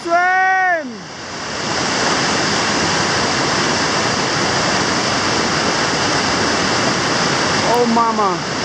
swim! Oh, mama.